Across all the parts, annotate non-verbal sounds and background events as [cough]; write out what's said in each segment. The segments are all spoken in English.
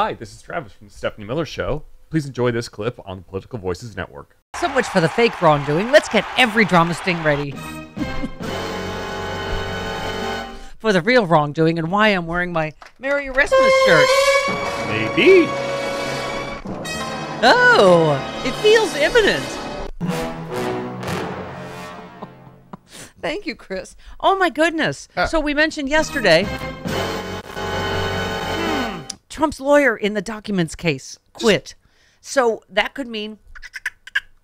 Hi, this is Travis from the Stephanie Miller Show. Please enjoy this clip on the Political Voices Network. So much for the fake wrongdoing. Let's get every drama sting ready. [laughs] for the real wrongdoing and why I'm wearing my Merry Erasmus shirt. Maybe. Oh, it feels imminent. [laughs] Thank you, Chris. Oh my goodness. Uh. So we mentioned yesterday Trump's lawyer in the documents case quit. So that could mean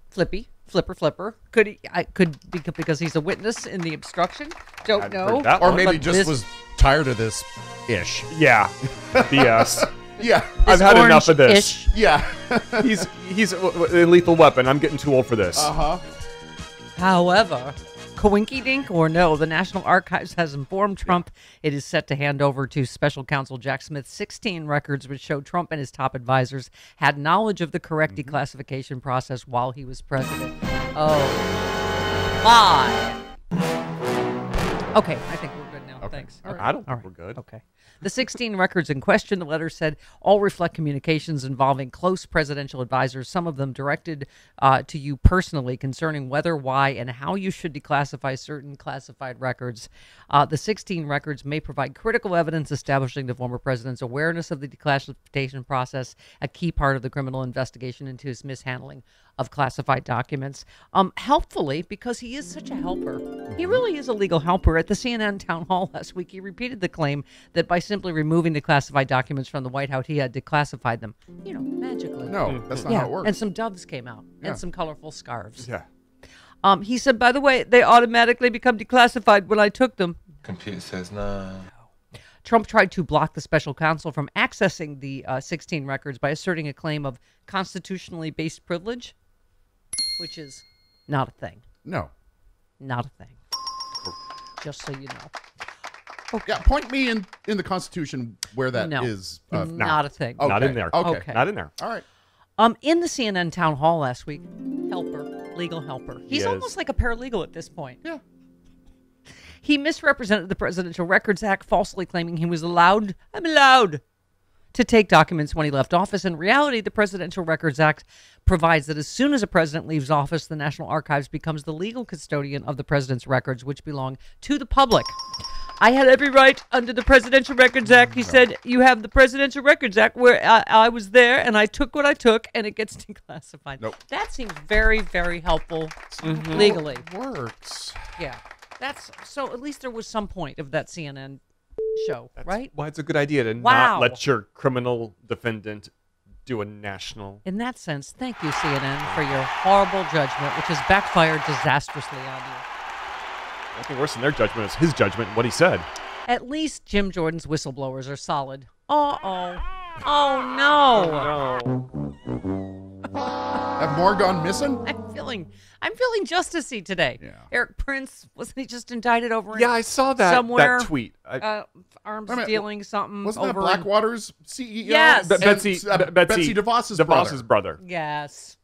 Flippy, Flipper, Flipper. Could he? I could be because he's a witness in the obstruction. Don't Hadn't know. heard that Or one. maybe But just this- was tired of this ish. Yeah. BS. [laughs] Yeah. I've had enough of this. Orange-ish. Yeah. He's he's a, a lethal weapon. I'm getting too old for this. Uh huh. However, coinky dink or no, the National Archives has informed Trump it is set to hand over to special counsel Jack Smith 16 records which show Trump and his top advisors had knowledge of the correct mm-hmm. declassification process while he was president. Oh, my. Okay, I think we're good now. Thanks. I don't think All right. we're good. Okay. The 16 records in question, the letter said, all reflect communications involving close presidential advisors, some of them directed uh, to you personally concerning whether, why, and how you should declassify certain classified records. Uh, the 16 records may provide critical evidence establishing the former president's awareness of the declassification process, a key part of the criminal investigation into his mishandling of classified documents. Um, helpfully, because he is such a helper. He really is a legal helper. At the CNN town hall last week, he repeated the claim that by simply removing the classified documents from the White House, he had declassified them. You know, magically. No, that's not yeah, how it works. and some doves came out Yeah. and some colorful scarves. Yeah. Um, he said, by the way, they automatically become declassified when I took them. Computer says nah. Trump tried to block the special counsel from accessing the uh, 16 records by asserting a claim of constitutionally based privilege, which is not a thing. no. Not a thing. Just so you know. Yeah, point me in in the Constitution where that No. is. uh, Not a thing. okay. Not in there. Okay. Okay. Not in there. All right. Um, in the CNN town hall last week, helper, legal helper. He's is. almost like a paralegal at this point. Yeah. He misrepresented the Presidential Records Act, falsely claiming he was allowed, I'm allowed, to take documents when he left office. In reality, the Presidential Records Act provides that as soon as a president leaves office, the National Archives becomes the legal custodian of the president's records, which belong to the public. I had every right under the Presidential Records Act. He said, You have the Presidential Records Act where I, I was there and I took what I took and it gets [laughs] declassified. Nope. That seems very, very helpful mm-hmm. legally. Works. Yeah. That's so at least there was some point of that CNN show, right? Why it's a good idea to Wow. not let your criminal defendant do a national. In that sense, thank you, CNN, for your horrible judgment, which has backfired disastrously on you. Nothing worse than their judgment is his judgment and what he said. At least Jim Jordan's whistleblowers are solid. Uh oh. Oh no. No. [laughs] Have more gone missing? I'm feeling I'm feeling justicey today. Yeah. Erik Prince, wasn't he just indicted over Yeah, I saw that somewhere that tweet. I, uh, arms Wait a minute, dealing something Wasn't that over in- Blackwater's CEO? Yes. Be- And, Betsy, uh, Be- Betsy, DeVos's DeVos's brother. brother. Yes.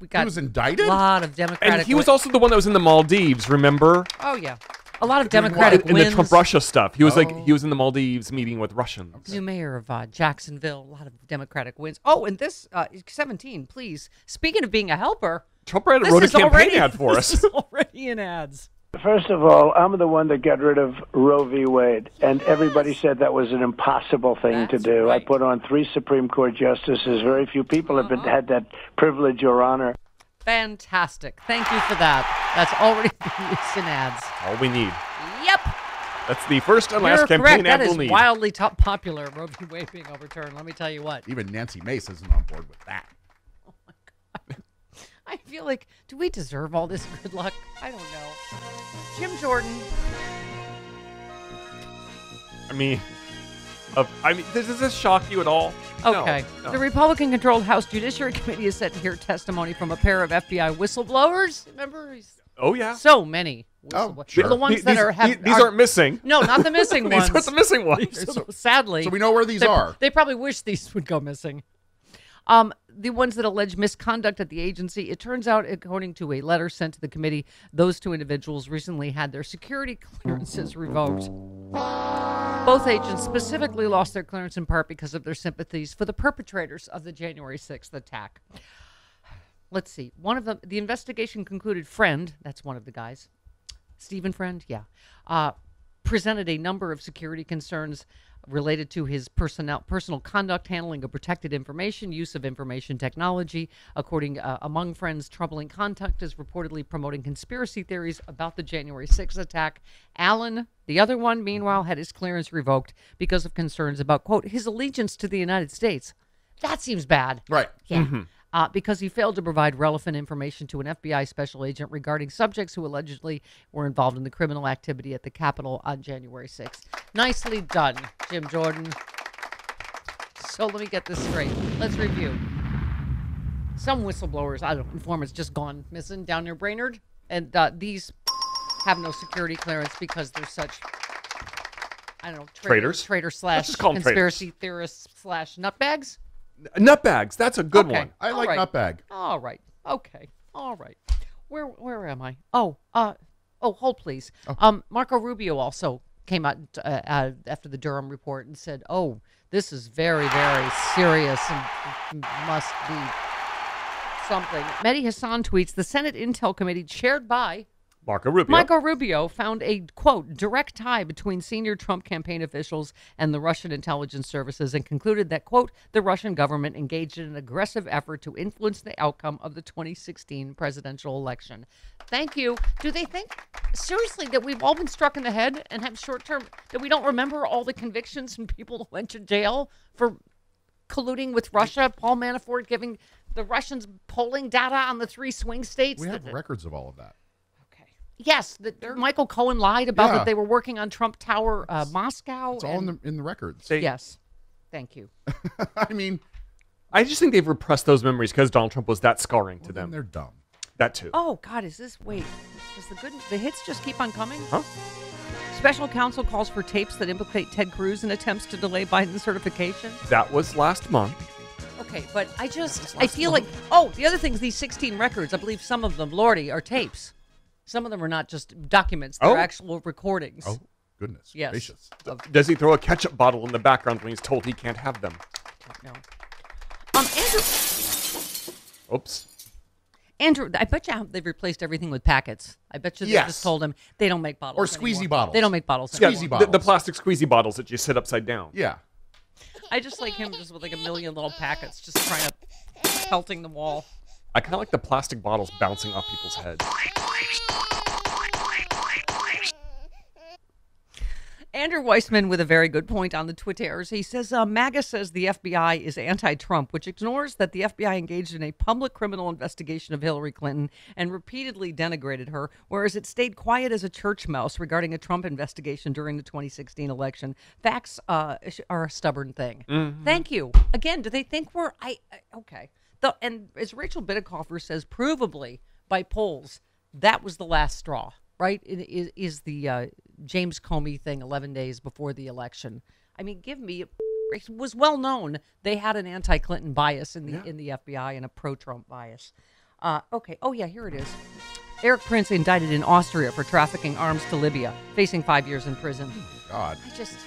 We got He got was indicted? a lot of Democratic And he was also the one that was in the Maldives, remember? Oh yeah. A lot of Doing what? Democratic In the wins. Trump Russia stuff. He was like Oh. he was in the Maldives meeting with Russians. New mayor of uh, Jacksonville. A lot of Democratic wins. Oh, and this uh, 17, please. Speaking of being a helper, Trump wrote, this wrote a campaign already ad for [laughs] this us. is already in ads. First of all, I'm the one that got rid of Roe v. Wade, and everybody said that was an impossible thing to do. right. I put on three Supreme Court justices. Very few people have been, Uh-huh. had that privilege or honor. Fantastic. Thank you for that. That's already [laughs] been used in ads. All we need. Yep. That's the first and You're last correct. campaign That ad is we'll need. wildly top popular. Roe v. Wade being overturned. Let me tell you what. Even Nancy Mace isn't on board with that. [laughs] I feel like, do we deserve all this good luck? I don't know. Jim Jordan. I mean, of, I mean, does, does this shock you at all? Okay. no. The Republican controlled House Judiciary Committee is set to hear testimony from a pair of FBI whistleblowers. Remember? He's- oh yeah. So many. Oh, sure. The ones These- that are, have, these, these are- aren't missing. No, not the missing [laughs] ones. these ones. aren't the missing ones. [laughs] So- sadly. So we know where these they, are. They probably wish these would go missing. Um, the ones that allege misconduct at the agency, it turns out, according to a letter sent to the committee, those two individuals recently had their security [laughs] clearances revoked. Both agents specifically lost their clearance in part because of their sympathies for the perpetrators of the January 6th attack. Let's see. One of them, the investigation concluded Friend, that's one of the guys, Stephen Friend, yeah, uh, presented a number of security concerns related to his personnel, personal conduct, handling of protected information, use of information technology. According uh, among Friend's, troubling conduct is reportedly promoting conspiracy theories about the January 6th attack. Allen, the other one, meanwhile, had his clearance revoked because of concerns about quote his allegiance to the United States. That seems bad. Right. Yeah. Uh, because he failed to provide relevant information to an FBI special agent regarding subjects who allegedly were involved in the criminal activity at the Capitol on January 6th. Nicely done, Jim Jordan. So let me get this straight. Let's review. Some whistleblowers, I don't know, informants just gone missing down near Brainerd, and uh, these have no security clearance because they're such, I don't know, Traitors? traitor slash just call 'em conspiracy theorists slash nutbags. Nutbags. That's a good Okay. one. I All like right. nutbag. All right. Okay. All right. Where where am I? Oh, uh oh, hold please. Um Marco Rubio also came out uh, uh, after the Durham report and said, "Oh, this is very very serious and must be something." Mehdi Hasan tweets, "The Senate Intel Committee chaired by Marco Rubio. Marco Rubio found a quote direct tie between senior Trump campaign officials and the Russian intelligence services and concluded that quote the Russian government engaged in an aggressive effort to influence the outcome of the 2016 presidential election. Thank you. Do they think seriously that we've all been struck in the head and have short term that we don't remember all the convictions and people who went to jail for colluding with Russia, Paul Manafort giving the Russians polling data on the three swing states We have records of all of that. Okay. Yes, that Michael Cohen lied about Yeah. that they were working on Trump Tower, uh, Moscow. It's all in the in the records. They- yes. Thank you. [laughs] I mean, I just think they've repressed those memories because Donald Trump was that scarring to them. they're dumb. That too. Oh God, is this wait? Does the good the hits just keep on coming? Huh? Special counsel calls for tapes that implicate Ted Cruz in attempts to delay Biden's certification. That was last month. Okay, but I just I feel like oh the other things these 16 records I believe some of them Lordy are tapes. Some of them are not just documents; they're Oh. actual recordings. Oh goodness Yes. gracious! Does he throw a ketchup bottle in the background when he's told he can't have them? No. Um, Andrew. Oops. Andrew, I bet you they've replaced everything with packets. I bet you they Yes. just told him they don't make bottles Or squeezy anymore. bottles. They don't make bottles. Squeezy anymore. the, the plastic squeezy bottles that you sit upside down. Yeah. I just like him just with like a million little packets, just trying to pelting the wall. I kind of like the plastic bottles bouncing off people's heads. Andrew Weissmann with a very good point on the Twitters. He says uh, MAGA says the FBI is anti-Trump, which ignores that the FBI engaged in a public criminal investigation of Hillary Clinton and repeatedly denigrated her, whereas it stayed quiet as a church mouse regarding a Trump investigation during the 2016 election. Facts uh, are a stubborn thing. Thank you. Again, do they think we're I I- okay? The, and as Rachel Bitecofer says, provably by polls, that was the last straw, right? It is, is the uh, James Comey thing 11 days before the election. I mean, give me. It was well known they had an anti-Clinton bias in the in the FBI and a pro-Trump bias. Uh, okay. Oh yeah, here it is. Erik Prince indicted in Austria for trafficking arms to Libya, facing five years in prison. God. I just,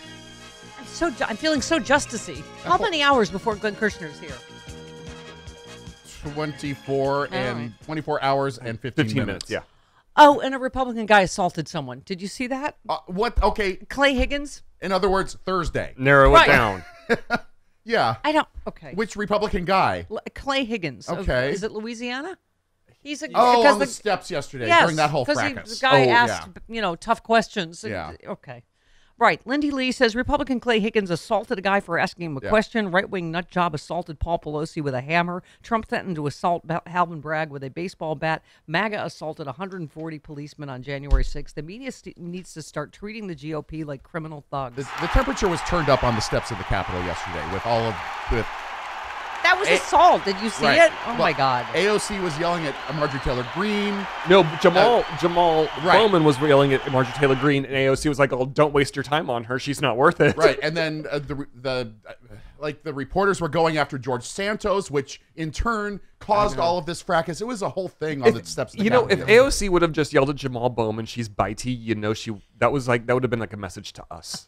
I'm so, I'm feeling so justicey. How many hours before Glenn Kirschner's here? 24 and right. 24 hours and 15, 15 minutes, yeah. Oh, and a Republican guy assaulted someone. Did you see that? Uh, what? Okay. Clay Higgins? In other words, Thursday. Narrow Right. it down. [laughs] Yeah. I don't. Okay. Which Republican guy? L- Clay Higgins. of- Okay. is it Louisiana? He's a Oh, because on the, steps yesterday yes, during that whole 'cause he- fracas. the guy oh, asked, yeah. you know, tough questions. and- Yeah. Okay. Right. Lindy Li says Republican Clay Higgins assaulted a guy for asking him a Yeah. question. Right wing nut job assaulted Paul Pelosi with a hammer. Trump threatened to assault Alvin Bragg with a baseball bat. MAGA assaulted 140 policemen on January 6th. The media st- needs to start treating the GOP like criminal thugs. The, the temperature was turned up on the steps of the Capitol yesterday with all of with that was A- assault. Did you see Right. it? Oh Well, my God. AOC was yelling at Marjorie Taylor Greene. No, Jamal Jamal right. Bowman was yelling at Marjorie Taylor Greene, and AOC was like, "Oh, don't waste your time on her. She's not worth it." right and [laughs] then uh, the the uh, like the reporters were going after George Santos which in turn caused all of this fracas it was a whole thing on the steps of the You know, if AOC would have just yelled at Jamal Bowman, "She's bitey," you know, she that was like that would have been like a message to us.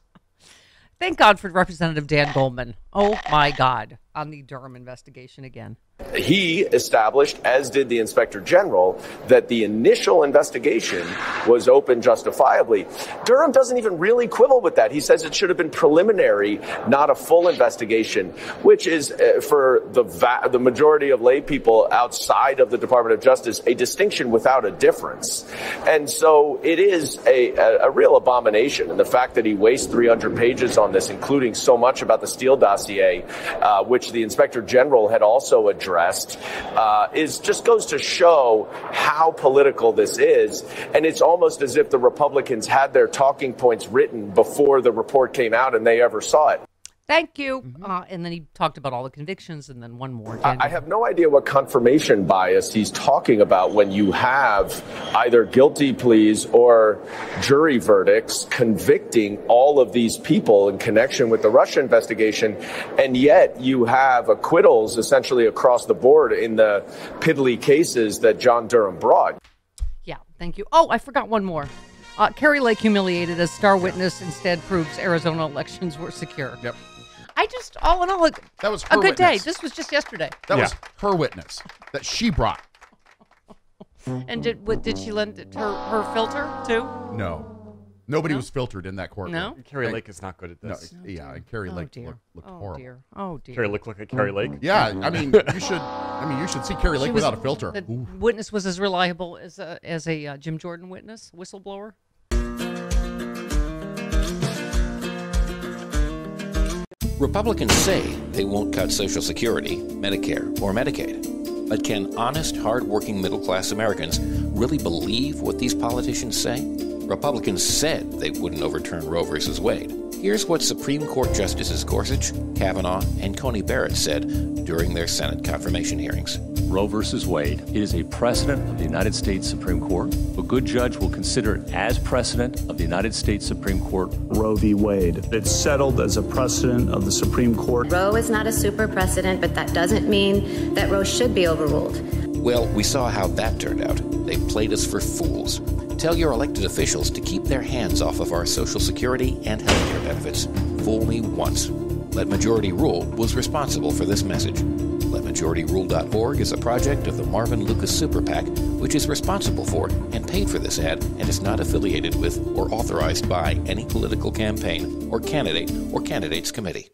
Thank God for Representative Dan Goldman. Oh my God, on the Durham investigation again. He established, as did the inspector general, that the initial investigation was open justifiably. Durham doesn't even really quibble with that. He says it should have been preliminary, not a full investigation, which is uh, for the va- the majority of lay people outside of the Department of Justice a distinction without a difference. And so it is a, a, a real abomination. And the fact that he wastes 300 pages on this, including so much about the Steele dossier, uh, which the inspector general had also addressed addressed uh, is just goes to show how political this is. And it's almost as if the Republicans had their talking points written before the report came out and they ever saw it. Thank you. Uh, and then he talked about all the convictions, and then one more. I I have no idea what confirmation bias he's talking about when you have either guilty pleas or jury verdicts convicting all of these people in connection with the Russia investigation, and yet you have acquittals essentially across the board in the piddly cases that John Durham brought. Yeah, thank you. Oh, I forgot one more. Uh, Kari Lake humiliated as star witness instead proves Arizona elections were secure. Yep. I just, all in all, a, That was a her good day. witness. This was just yesterday. That Yeah. was her witness that she brought. And did what, did she lend it her her filter too? No, nobody No? was filtered in that courtroom. No? Kari Lake is not good at No, this. yeah, and Kari Oh Lake dear. looked, looked oh horrible. dear. Oh dear. Kari look like a Kari Lake. Yeah, I mean, you should. I mean, you should see Kari Lake was- without a filter. The witness was as reliable as a as a uh, Jim Jordan witness, whistleblower. Republicans say they won't cut Social Security, Medicare, or Medicaid. But can honest, hard-working middle-class Americans really believe what these politicians say? Republicans said they wouldn't overturn Roe v. Wade. Here's what Supreme Court Justices Gorsuch, Kavanaugh, and Coney Barrett said during their Senate confirmation hearings. Roe versus Wade. It is a precedent of the United States Supreme Court. A good judge will consider it as precedent of the United States Supreme Court. Roe v. Wade. It's settled as a precedent of the Supreme Court. Roe is not a super precedent, but that doesn't mean that Roe should be overruled. Well, we saw how that turned out. They played us for fools. Tell your elected officials to keep their hands off of our Social Security and healthcare benefits. Fool me once. Let Majority Rule was responsible for this message. LetMajorityRule.org is a project of the Marvin Lucas Super PAC, which is responsible for and paid for this ad and is not affiliated with or authorized by any political campaign or candidate or candidates committee.